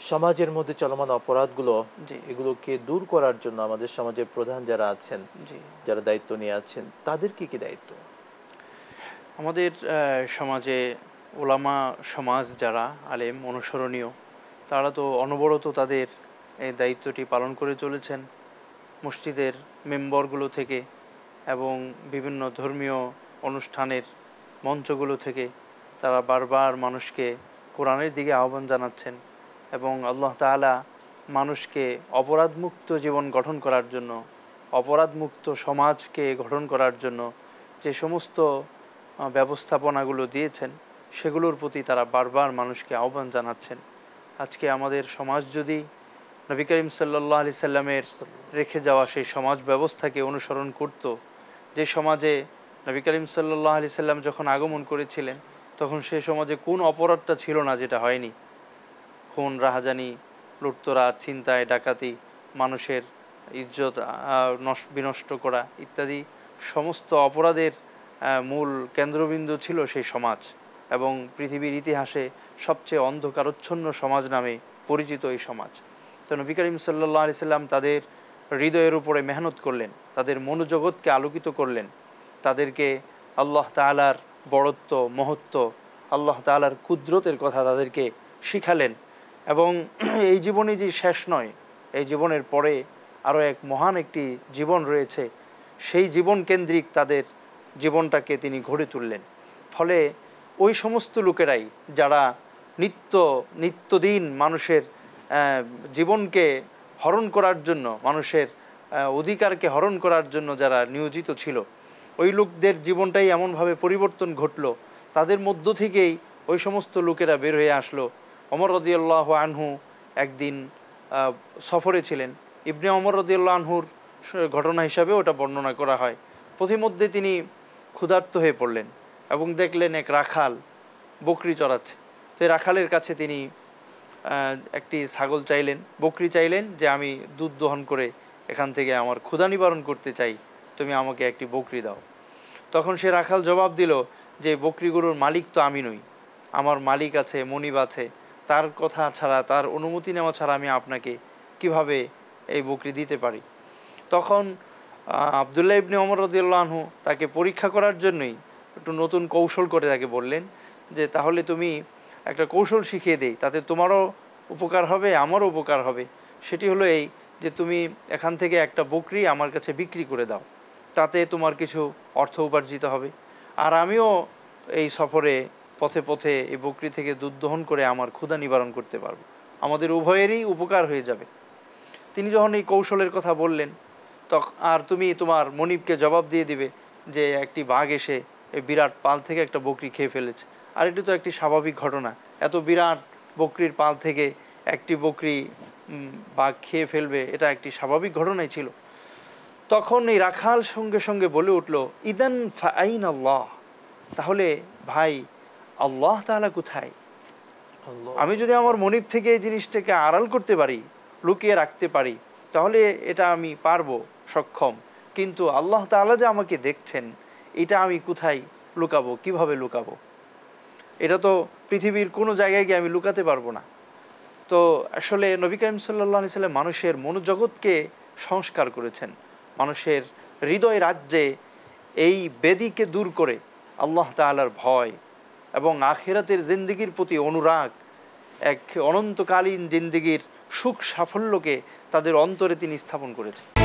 সমাজের মধ্যে চলমান অপরাধগুলো। এগুলোকে দূর করার জন্য আমাদের সমাজের প্রধান যারা আছেন যারা দায়িত্ব নিয়ে আছেন তাদের কি কি দায়িত্ব? আমাদের সমাজে ওলামা সমাজ যারা আলেম অনুসরণীয় তারা তো অনবরত তাদের এই দায়িত্বটি পালন করে চলেছেন। মসজিদের মেম্বরগুলো থেকে এবং বিভিন্ন ধর্মীয় অনুষ্ঠানের মঞ্চগুলো থেকে তারা বারবার মানুষকে কোরআনের দিকে আহ্বান জানাচ্ছেন। এবং আল্লাহ তাআলা মানুষকে অপরাধমুক্ত জীবন গঠন করার জন্য, অপরাধমুক্ত সমাজকে গঠন করার জন্য যে সমস্ত ব্যবস্থাপনাগুলো দিয়েছেন, সেগুলোর প্রতি তারা বারবার মানুষকে আহ্বান জানাচ্ছেন। আজকে আমাদের সমাজ যদি নবী করিম সাল্লাহ আলি সাল্লামের রেখে যাওয়া সেই সমাজ ব্যবস্থাকে অনুসরণ করত, যে সমাজে নবী করিম সাল্লাহ আলি সাল্লাম যখন আগমন করেছিলেন, তখন সে সমাজে কোন অপরাধটা ছিল না যেটা হয়নি। খুন, রাহাজানি, লুটতরা, ছিনতাই, ডাকাতি, মানুষের ইজ্জত নষ্ট বিনষ্ট করা ইত্যাদি সমস্ত অপরাধের মূল কেন্দ্রবিন্দু ছিল সেই সমাজ এবং পৃথিবীর ইতিহাসে সবচেয়ে অন্ধকারচ্ছন্ন সমাজ নামে পরিচিত এই সমাজ। তো নবী করিম সাল্লাহ আলি সাল্লাম তাদের হৃদয়ের উপরে মেহনত করলেন, তাদের মনোজগৎকে আলোকিত করলেন, তাদেরকে আল্লাহ তালার বড়ত্ব, মহত্ব, আল্লাহ তালার কুদরতের কথা তাদেরকে শিখালেন এবং এই জীবনই যে শেষ নয়, এই জীবনের পরে আরও এক মহান একটি জীবন রয়েছে। সেই জীবন কেন্দ্রিক তাদের জীবনটাকে তিনি গড়ে তুললেন। ফলে ওই সমস্ত লোকেরাই যারা নিত্য, নিত্যদিন মানুষের জীবনকে হরণ করার জন্য, মানুষের অধিকারকে হরণ করার জন্য যারা নিয়োজিত ছিল, ওই লোকদের জীবনটাই এমনভাবে পরিবর্তন ঘটলো। তাদের মধ্য থেকেই ওই সমস্ত লোকেরা বের হয়ে আসলো। অমর রদিয়াল্লাহ আনহু একদিন সফরে ছিলেন। ইবনে অমর রদিয়াল্লাহ আনহুর ঘটনা হিসাবে ওটা বর্ণনা করা হয়। পথিমধ্যে তিনি ক্ষুধার্ত হয়ে পড়লেন এবং দেখলেন এক রাখাল বকরি চড়াচ্ছে। তো এই রাখালের কাছে তিনি একটি ছাগল চাইলেন, বকরি চাইলেন যে আমি দুধ দহন করে এখান থেকে আমার ক্ষুধা নিবারণ করতে চাই, তুমি আমাকে একটি বকরি দাও। তখন সে রাখাল জবাব দিল যে বকরিগুলোর মালিক তো আমি নই, আমার মালিক আছে, মনিব আছে তার কথা ছাড়া, তার অনুমতি নেওয়া ছাড়া আমি আপনাকে কীভাবে এই বকরি দিতে পারি? তখন আবদুল্লাহ ইবনে অমর রদিউল্লাহ আনহু তাকে পরীক্ষা করার জন্যই একটু নতুন কৌশল করে তাকে বললেন যে, তাহলে তুমি একটা কৌশল শিখিয়ে দেই, তাতে তোমারও উপকার হবে, আমারও উপকার হবে। সেটি হলো এই যে, তুমি এখান থেকে একটা বকরি আমার কাছে বিক্রি করে দাও, তাতে তোমার কিছু অর্থ উপার্জিত হবে। আর আমিও এই সফরে পথে পথে এই বকরি থেকে দুধ দহন করে আমার ক্ষুধা নিবারণ করতে পারব। আমাদের উভয়েরই উপকার হয়ে যাবে। তিনি যখন এই কৌশলের কথা বললেন তখন আর তুমি তোমার মনিবকে জবাব দিয়ে দিবে যে একটি বাঘ এসে এই বিরাট পাল থেকে একটা বকরি খেয়ে ফেলেছে। আর এটি তো একটি স্বাভাবিক ঘটনা। এত বিরাট বকরির পাল থেকে একটি বকরি বাঘ খেয়ে ফেলবে, এটা একটি স্বাভাবিক ঘটনাই ছিল। তখন এই রাখাল সঙ্গে সঙ্গে বলে উঠল, ইদান ফাইন আল্লাহ তাহলে ভাই আল্লাহ তাআলা কোথায়? আমি যদি আমার মনিব থেকে এই জিনিসটাকে আড়াল করতে পারি লুকিয়ে রাখতে পারি তাহলে এটা আমি পারব সক্ষম। কিন্তু আল্লাহ তাআলা যে আমাকে দেখছেন এটা আমি কোথায় লুকাবো কীভাবে লুকাবো? এটা তো পৃথিবীর কোনো জায়গায় গিয়ে আমি লুকাতে পারব না। তো আসলে নবী করিম সাল্লাহ সাল্লাম মানুষের মনোজগৎকে সংস্কার করেছেন। মানুষের হৃদয় রাজ্যে এই বেদিকে দূর করে আল্লাহ তাআলার ভয় এবং আখেরাতের জিন্দিগির প্রতি অনুরাগ, এক অনন্তকালীন জিন্দিগির সুখ সাফল্যকে তাদের অন্তরে তিনি স্থাপন করেছেন।